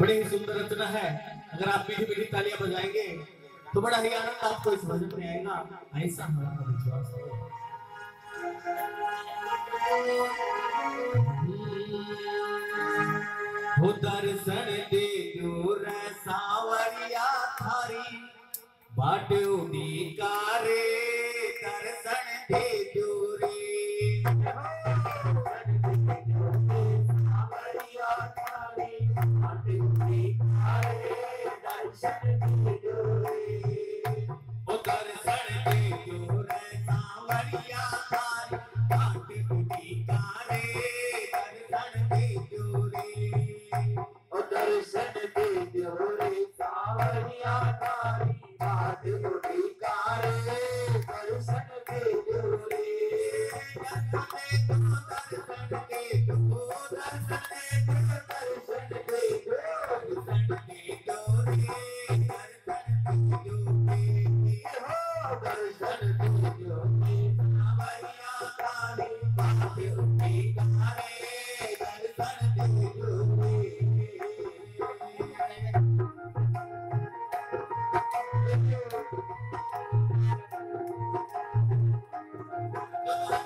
बड़ी ही सुंदर रचना है। अगर आप मीठी मीठी तालियाँ बजाएँगे तो बड़ा ही आनंद आपको भजन में आएगा। ऐसा हमारा विश्वास हो। दर्शन दे दूर सावरिया थारी। बाट उदिकारे दर्शन दे दूरी। सुपने में सावरियो मन खूब हंसे पकड़ावे रे सुपने में सावरियो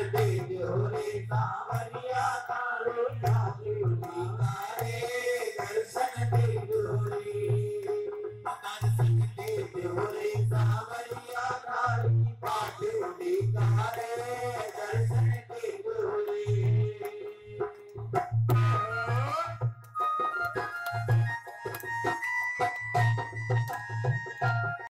तेरे होले कावरिया